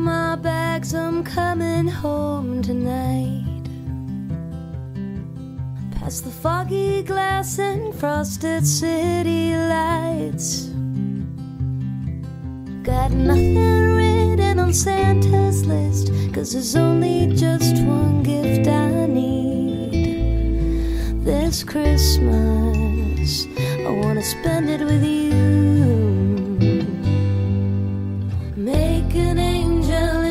my bags, I'm coming home tonight. Past the foggy glass and frosted city lights. Got nothing written on Santa's list, cause there's only just one gift I need. This Christmas, I wanna spend it with you.